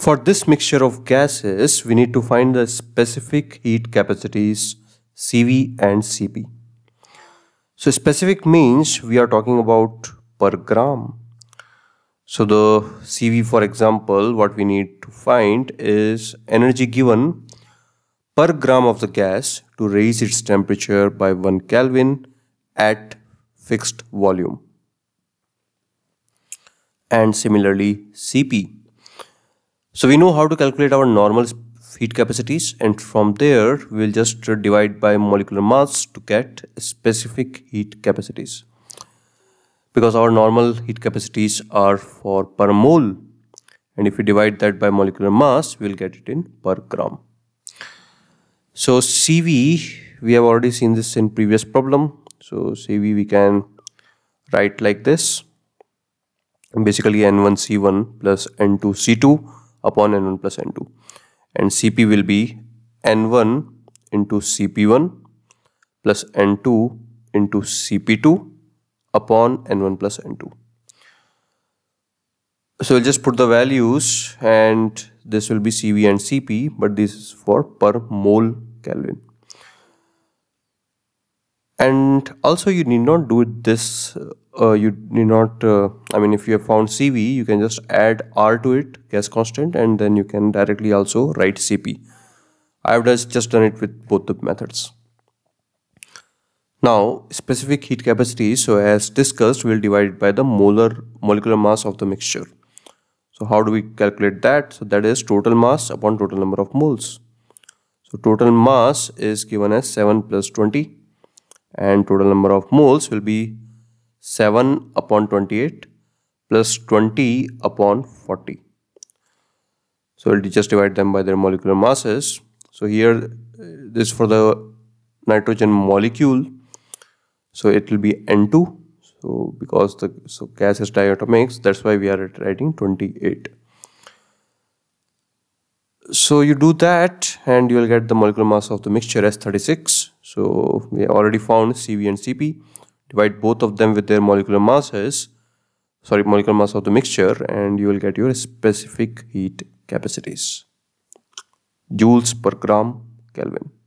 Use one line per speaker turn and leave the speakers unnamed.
For this mixture of gases, we need to find the specific heat capacities CV and CP. So specific means we are talking about per gram. So the CV for example, what we need to find is energy given per gram of the gas to raise its temperature by 1 Kelvin at fixed volume. And similarly CP so we know how to calculate our normal heat capacities and from there we'll just divide by molecular mass to get specific heat capacities. Because our normal heat capacities are for per mole and if we divide that by molecular mass we'll get it in per gram. So CV we have already seen this in previous problem. So CV we can write like this basically N1C1 plus N2C2 upon n1 plus n2 and Cp will be n1 into Cp1 plus n2 into Cp2 upon n1 plus n2. So we'll just put the values and this will be Cv and Cp but this is for per mole Kelvin and also you need not do this uh, uh, you need not uh, I mean if you have found CV you can just add R to it gas constant and then you can directly also write CP I have just done it with both the methods. Now specific heat capacity so as discussed we'll divide it by the molar molecular mass of the mixture. So how do we calculate that? So that is total mass upon total number of moles. So total mass is given as 7 plus 20 and total number of moles will be 7 upon 28 plus 20 upon 40. So we'll just divide them by their molecular masses. So here uh, this for the nitrogen molecule. So it will be N2. So because the so gas is diatomic, that's why we are writing 28. So you do that and you will get the molecular mass of the mixture as 36. So we already found Cv and Cp. Divide both of them with their molecular masses, sorry, molecular mass of the mixture and you will get your specific heat capacities. Joules per gram Kelvin.